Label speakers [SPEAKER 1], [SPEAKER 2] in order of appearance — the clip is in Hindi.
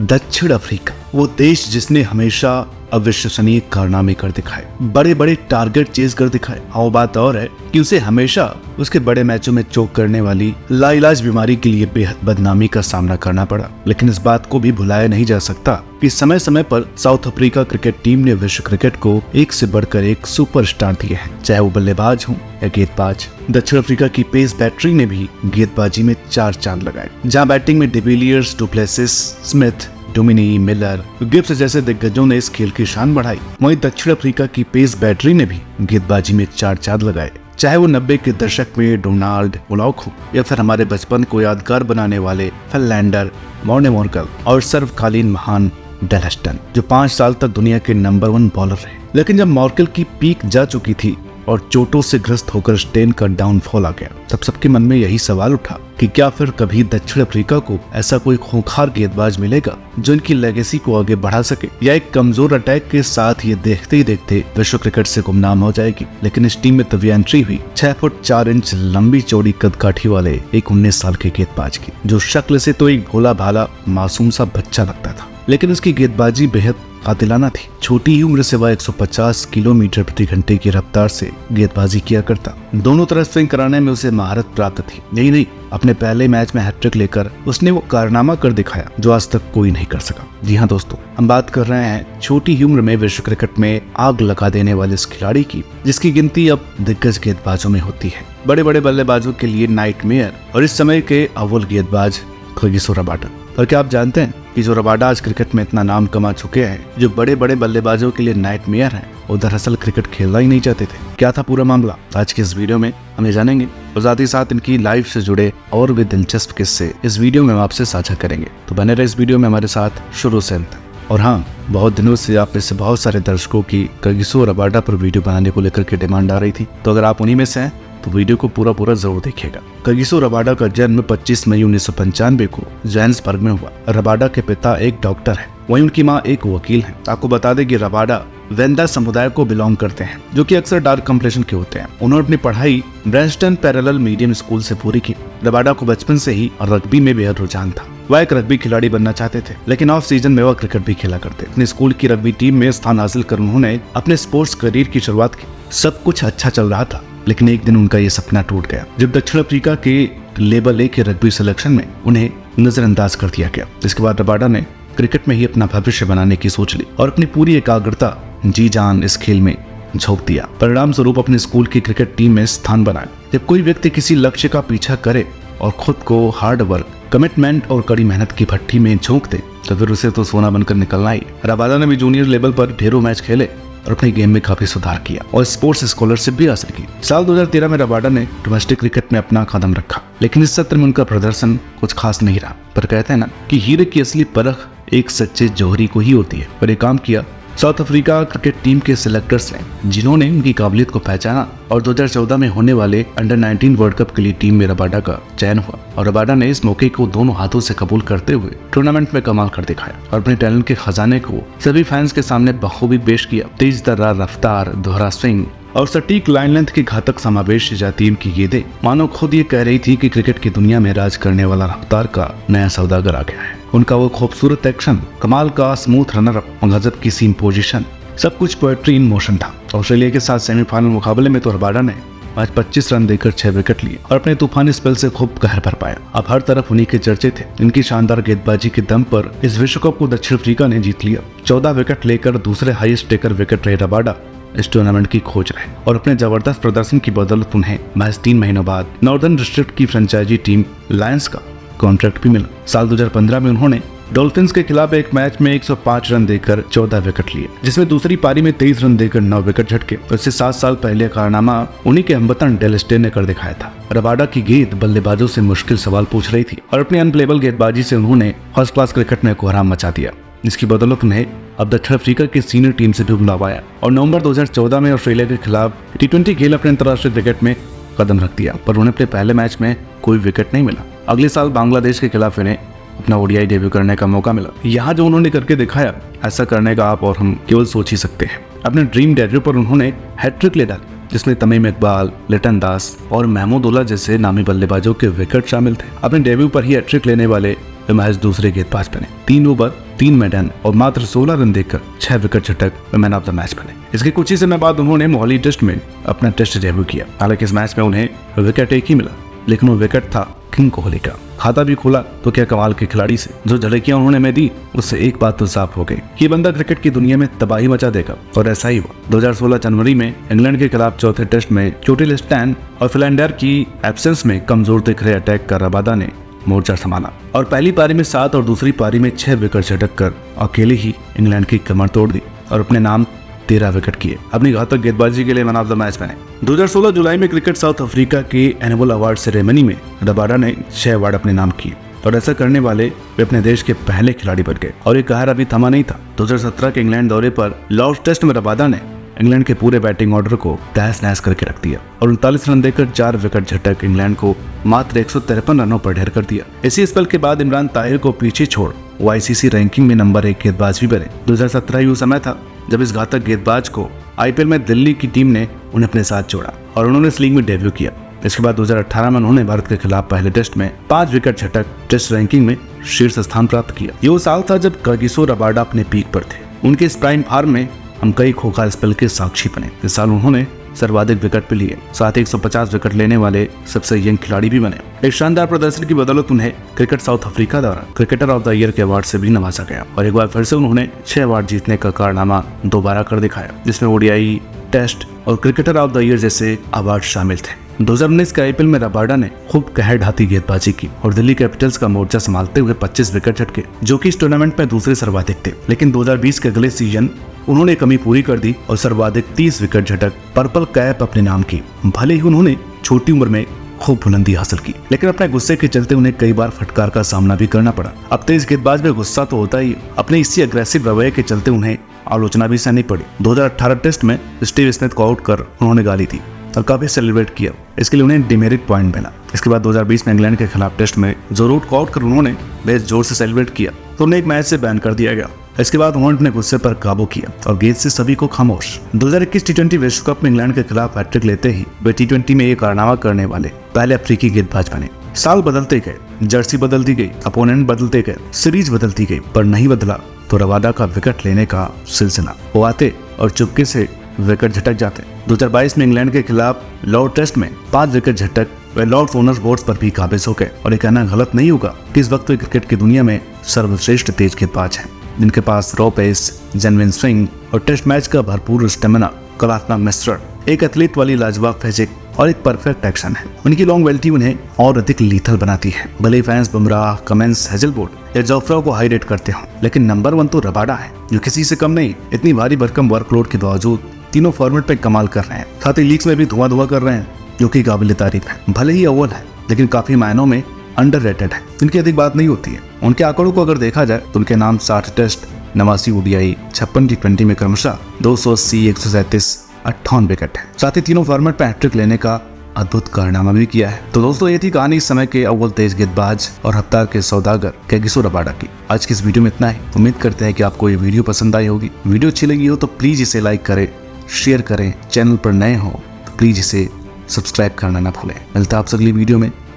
[SPEAKER 1] दक्षिण अफ्रीका वो देश जिसने हमेशा अविश्वसनीय कारनामे कर दिखाए। बड़े बड़े टारगेट चेज कर दिखाए। और बात और है कि उसे हमेशा उसके बड़े मैचों में चोक करने वाली लाइलाज बीमारी के लिए बेहद बदनामी का सामना करना पड़ा। लेकिन इस बात को भी भुलाया नहीं जा सकता कि समय समय पर साउथ अफ्रीका क्रिकेट टीम ने विश्व क्रिकेट को एक से बढ़कर एक सुपरस्टार दिए हैं। चाहे वो बल्लेबाज हो या गेंदबाज, दक्षिण अफ्रीका की पेस बैटरी ने भी गेंदबाजी में चार चाँद लगाए। जहाँ बैटिंग में de Villiers, du Plessis, Smith Duminy, Miller, Gibbs जैसे दिग्गजों ने इस खेल की शान बढ़ाई। वहीं दक्षिण अफ्रीका की पेस बैटरी ने भी गेंदबाजी में चार चाँद लगाए। चाहे वो नब्बे के दशक में डोनाल्ड ओलॉक हो, या फिर हमारे बचपन को यादगार बनाने वाले फिनलैंडर मॉर्ने मोर्कल और सर्वकालीन महान डेलस्टन, जो पाँच साल तक दुनिया के नंबर वन बॉलर रहे। लेकिन जब मॉर्कल की पीक जा चुकी थी और चोटों से ग्रस्त होकर स्टेन का डाउनफॉल आ गया। तब सबके मन में यही सवाल उठा कि क्या फिर कभी दक्षिण अफ्रीका को ऐसा कोई खूंखार गेंदबाज मिलेगा जो इनकी लेगेसी को आगे बढ़ा सके? या एक कमज़ोर अटैक के साथ ये देखते ही देखते विश्व क्रिकेट से गुमनाम हो जाएगी। लेकिन इस टीम में तभी एंट्री हुई छह फुट चार इंच लंबी चौड़ी कदकाठी वाले एक उन्नीस साल के गेंदबाज की, जो शक्ल से तो एक भोला भाला मासूम सा बच्चा लगता था। लेकिन उसकी गेंदबाजी बेहद कातिलाना थी। छोटी ही उम्र से वह 150 किलोमीटर प्रति घंटे की रफ्तार से गेंदबाजी किया करता। दोनों तरफ़ स्विंग कराने में उसे महारत प्राप्त थी। यही नहीं, अपने पहले मैच में हैट्रिक लेकर उसने वो कारनामा कर दिखाया, जो आज तक कोई नहीं कर सका। जी हाँ दोस्तों, हम बात कर रहे हैं छोटी ही उम्र में विश्व क्रिकेट में आग लगा देने वाले इस खिलाड़ी की, जिसकी गिनती अब दिग्गज गेंदबाजों में होती है। बड़े बड़े बल्लेबाजों के लिए नाइट और इस समय के अव्वल गेंदबाज खगिसो रबाटा। और क्या आप जानते हैं कि जो रबाडा आज क्रिकेट में इतना नाम कमा चुके हैं, जो बड़े बड़े बल्लेबाजों के लिए नाइट मेयर है। वो दरअसल क्रिकेट खेलना ही नहीं चाहते थे। क्या था पूरा मामला? आज के इस वीडियो में हम जानेंगे। और साथ ही साथ इनकी लाइफ से जुड़े और भी दिलचस्प किस्से इस वीडियो में हम आपसे साझा करेंगे। तो बने रहे इस वीडियो में हमारे साथ शुरू से अंत। और हाँ बहुत दिनों से आप में से बहुत सारे दर्शकों की कगिसो रबाडा पर वीडियो बनाने को लेकर के डिमांड आ रही थी। तो अगर आप उन्हीं में से हैं तो वीडियो को पूरा पूरा ज़रूर देखिएगा। कगिसो रबाडा का जन्म 25 मई उन्नीस सौ पंचानवे को जोहान्सबर्ग में हुआ। रबाडा के पिता एक डॉक्टर है। वहीं उनकी माँ एक वकील है। आपको बता दें कि रबाडा वेंदा समुदाय को बिलोंग करते हैं, जो कि अक्सर डार्क कम्प्लेशन के होते हैं। उन्होंने अपनी पढ़ाई ब्रेस्टन पैरेलल मीडियम स्कूल से पूरी की। रबाडा को बचपन से ही रग्बी में बेहद रुझान था। वह एक रग्बी खिलाड़ी बनना चाहते थे, लेकिन ऑफ़ सीज़न में वह क्रिकेट भी खेला करते अपने स्कूल की रग्बी टीम में स्थान हासिल कर उन्होंने अपने स्पोर्ट्स करियर की शुरुआत की। सब कुछ अच्छा चल रहा था। लेकिन एक दिन उनका ये सपना टूट गया। जब दक्षिण अफ्रीका के लेबल ए के रग्बी सिलेक्शन में उन्हें नजरअंदाज कर दिया गया, जिसके बाद रबाडा ने क्रिकेट में ही अपना भविष्य बनाने की सोच ली और अपनी पूरी एकाग्रता जी जान इस खेल में झोंक दिया। परिणाम स्वरूप अपने स्कूल की क्रिकेट टीम में स्थान बनाया जब कोई व्यक्ति किसी लक्ष्य का पीछा करे और खुद को हार्ड वर्क कमिटमेंट और कड़ी मेहनत की भट्टी में झोंक दे तो फिर उसे तो सोना बनकर निकलना ही रबादा ने भी जूनियर लेवल पर ढेरों मैच खेले। और अपने गेम में काफ़ी सुधार किया और स्पोर्ट्स स्कॉलरशिप भी हासिल की। साल 2013 में रबाडा ने डोमेस्टिक क्रिकेट में अपना कदम रखा, लेकिन इस सत्र में उनका प्रदर्शन कुछ खास नहीं रहा। पर कहते हैं ना कि हीरे की असली परख एक सच्चे जोहरी को ही होती है पर एक काम किया साउथ अफ्रीका क्रिकेट टीम के सिलेक्टर्स हैं, जिन्होंने उनकी काबिलियत को पहचाना और 2014 में होने वाले अंडर 19 वर्ल्ड कप के लिए टीम में रबाडा का चयन हुआ और रबाडा ने इस मौके को दोनों हाथों से कबूल करते हुए टूर्नामेंट में कमाल कर दिखाया और अपने टैलेंट के खजाने को सभी फैंस के सामने बखूबी पेश किया। तेज दर्रा रफ्तार, दोहरा स्विंग और सटीक लाइन लेंथ की घातक समावेश जाती इनकी गेंदें मानो खुद ये कह रही थी कि क्रिकेट की दुनिया में राज करने वाला रफ्तार का नया सौदागर आ गया है। उनका वो खूबसूरत एक्शन कमाल का स्मूथ रनर अप गजब की सीम पोजीशन सब कुछ पोएट्री इन मोशन था। ऑस्ट्रेलिया के साथ सेमीफाइनल मुकाबले में तो रबाडा ने आज 25 रन देकर छह विकेट लिए और अपने तूफानी स्पेल से खूब कहर भर पाया। अब हर तरफ़ उन्हीं के चर्चे थे। इनकी शानदार गेंदबाजी के दम पर इस विश्व कप को दक्षिण अफ्रीका ने जीत लिया। चौदह विकेट लेकर दूसरे हाईएस्ट टेकर विकेट रहे रबाडा। इस टूर्नामेंट की खोज रहे और अपने ज़बरदस्त प्रदर्शन की बदौलत उन्हें महज तीन महीनों बाद नॉर्दर्न डिस्ट्रिक्ट की फ्रेंचाइजी टीम लायंस का कॉन्ट्रैक्ट भी मिला। साल 2015 में उन्होंने डॉल्फिन्स के खिलाफ एक मैच में 105 रन देकर 14 विकेट लिए, जिसमें दूसरी पारी में 23 रन देकर 9 विकेट झटके उससे सात साल पहले कारनामा उन्हीं के हमवतन डेलस्टे ने कर दिखाया था। रबाडा की गेंद बल्लेबाजों से मुश्किल सवाल पूछ रही थी और अपनी अनप्लेबल गेंदबाजी से उन्होंने फ़र्स्ट क्लास क्रिकेट में कोहराम मचा दिया। इसकी बदौलत उन्हें अब दक्षिण अफ्रीका की सीनियर टीम से भी बुलावाया और नवंबर 2014 में ऑस्ट्रेलिया के खिलाफ टी खेल अपने अंतर्राष्ट्रीय क्रिकेट में कदम रख दिया, पर उन्हें अपने पहले मैच में कोई विकेट नहीं मिला। अगले साल बांग्लादेश के खिलाफ इन्हें अपना ओडीआई डेब्यू करने का मौका मिला। यहाँ जो उन्होंने करके दिखाया, ऐसा करने का आप और हम केवल सोच ही सकते हैं। अपने ड्रीम डेब्यू पर उन्होंने हैट्रिक ले डाली, जिसमें तमीम इकबाल, लिटन दास और महमूदुल्ला जैसे नामी बल्लेबाजों के विकेट शामिल थे। अपने डेब्यू पर ही हैट्रिक लेने वाले महज दूसरे गेंदबाज बने। तीन ओवर, तीन मेडन और मात्र 16 रन देकर छह विकेट झटक मैन ऑफ़ द मैच बने। इसके कुछ ही समय बाद उन्होंने मोहाली टेस्ट में अपना टेस्ट डेब्यू किया। हालाँकि इस मैच में उन्हें विकेट एक ही मिला, लेकिन वो विकेट था किंग कोहली का। खाता भी खोला तो क्या कमाल के खिलाड़ी से। जो झलकियाँ उन्होंने में दी, उससे एक बात तो साफ़ हो गई। कि बंदा क्रिकेट की दुनिया में तबाही मचा देगा, और ऐसा ही हुआ। 2016 जनवरी में इंग्लैंड के खिलाफ चौथे टेस्ट में चोटिल स्टैन और फिलेंडर की एब्सेंस में कमज़ोर दिख रहे अटैक कर रबादा ने मोर्चा संभाला और पहली पारी में सात और दूसरी पारी में छह विकेट झटक कर अकेले ही इंग्लैंड की कमर तोड़ दी और अपने नाम तेरह विकेट किए। अपनी घातक गेंदबाजी के लिए मैन ऑफ़ द मैच बने। 2016 जुलाई में क्रिकेट साउथ अफ्रीका के एनुअल अवार्ड सेरेमनी में रबाडा ने छह अवार्ड अपने नाम किए और ऐसा करने वाले वे अपने देश के पहले खिलाड़ी बन गए। और ये कहर अभी थमा नहीं था। 2017 के इंग्लैंड दौरे पर लॉर्ड टेस्ट में रबादा ने इंग्लैंड के पूरे बैटिंग ऑर्डर को तहस नहस करके रख दिया और उनतालीस रन देकर चार विकेट झटक इंग्लैंड को मात्र एक सौ तिरपन रनों पर ढेर कर दिया। इसी स्पेल के बाद इमरान ताहिर को पीछे छोड़ वो रैंकिंग में नंबर एक गेंदबाज भी बने। 2017 यू समय था जब इस घातक गेंदबाज को आईपीएल में दिल्ली की टीम ने उन्हें अपने साथ जोड़ा और उन्होंने इस लीग में डेब्यू किया। इसके बाद 2018 में उन्होंने भारत के खिलाफ पहले टेस्ट में पाँच विकेट झटक टेस्ट रैंकिंग में शीर्ष स्थान प्राप्त किया। ये वो साल था जब कर्गिसो रबाडा अपने पीक पर थे। उनके इस प्राइम फार्म में हम कई खोखा स्पेल के साक्षी बने। इस साल उन्होंने सर्वाधिक विकेट भी लिए। साथ ही 150 विकेट लेने वाले सबसे यंग खिलाड़ी भी बने। एक शानदार प्रदर्शन की बदौलत उन्हें क्रिकेट साउथ अफ्रीका द्वारा, क्रिकेटर ऑफ़ द ईयर के अवार्ड से भी नवाजा गया। और एक बार फिर से उन्होंने छह अवार्ड जीतने का कारनामा दोबारा कर दिखाया, जिसमें ओडियाई टेस्ट और क्रिकेटर ऑफ़ द ईयर जैसे अवार्ड शामिल थे। 2019 के आईपीएल में रबाडा ने खूब कहर ढाती गेंदबाजी की और दिल्ली कैपिटल्स का मोर्चा संभालते हुए 25 विकेट झटके, जो कि इस टूर्नामेंट में दूसरे सर्वाधिक थे। लेकिन 2020 के अगले सीज़न उन्होंने कमी पूरी कर दी और सर्वाधिक 30 विकेट झटक पर्पल कैप अपने नाम की। भले ही उन्होंने छोटी उम्र में खूब बुलंदी हासिल की, लेकिन अपने गुस्से के चलते उन्हें कई बार फटकार का सामना भी करना पड़ा। अब तेज गेंदबाज में गुस्सा तो होता ही, अपने इसी अग्रेसिव रवैये के चलते उन्हें आलोचना भी सहनी पड़ी। 2018 टेस्ट में स्टीव स्मिथ को आउट कर उन्होंने गाली दी और काफ़ी सेलिब्रेट किया। इसके लिए उन्हें डिमेरिट पॉइंट मिला। इसके बाद 2020 में इंग्लैंड के खिलाफ टेस्ट में जो रूट को आउट कर उन्होंने बेस ज़ोर से सेलिब्रेट किया। तो उन्हें एक मैच से बैन कर दिया गया। इसके बाद उन्होंने ने गुस्से पर काबू किया और गेंद से सभी को खामोश। 2021 टी विश्व कप में इंग्लैंड के खिलाफ हैट्रिक लेते ही वे टी में ये कारनामा करने वाले पहले अफ्रीकी गेंदबाज बने। साल बदलते गए, जर्सी बदलती गई अपोनेंट बदलते गए सीरीज़ बदलती गई, पर नहीं बदला तो रवादा का विकेट लेने का सिलसिला। वो आते और चुपके से विकेट झटक जाते। 2022 में इंग्लैंड के खिलाफ लॉर्ड टेस्ट में पाँच विकेट झटक वे लॉर्ड ओनर्स बोर्ड पर भी काबिज हो गए। और ये कहना गलत नहीं होगा कि इस वक्त वे क्रिकेट की दुनिया में सर्वश्रेष्ठ तेज गेंदबाज हैं। जिनके पास रॉ पेस जेनविन स्विंग और टेस्ट मैच का भरपूर स्टेमिना कलात्मक मिश्रण, एक एथलीट वाली लाजवाब फिजिक और एक परफेक्ट एक्शन है। उनकी लॉन्ग वेल्टी उन्हें और अधिक लीथल बनाती है। भले फैंस बुमराह कमेंस हेजलबोर्ड या जोफ्रा को हाई रेट करते हो, लेकिन नंबर वन तो रबाडा है, जो किसी से कम नहीं, इतनी भारी भरकम वर्कलोड के बावजूद तीनों फॉर्मेट पे कमाल कर रहे हैं। साथ ही लीग्स में भी धुआँ धुआँ कर रहे हैं, जो की काबिल तारीफ़ है। भले ही अव्वल है, लेकिन काफ़ी मायनों में अंडर रेटेड है। इनकी अधिक बात नहीं होती है। उनके आंकड़ों को अगर देखा जाए तो उनके नाम साठ टेस्ट, नवासी ओडीआई, छप्पन टी ट्वेंटी में क्रमशः दो सौ अस्सी, एक सौ सैंतीस, अट्ठावन विकेट है। साथ ही तीनों फॉर्मेट पर हैट्रिक लेने का अद्भुत कारनामा भी किया है। तो दोस्तों, ये थी कहानी इस समय के अव्वल तेज गेंदबाज और हफ्तार के सौदागर कैगिसो रबाडा की। आज की इस वीडियो में इतना ही। उम्मीद करते हैं कि आपको ये वीडियो पसंद आई होगी। वीडियो अच्छी लगी हो तो प्लीज़ इसे लाइक करें शेयर करें। चैनल पर नए हो तो प्लीज़ इसे सब्सक्राइब करना ना भूलें। मिलता आप अगली वीडियो में।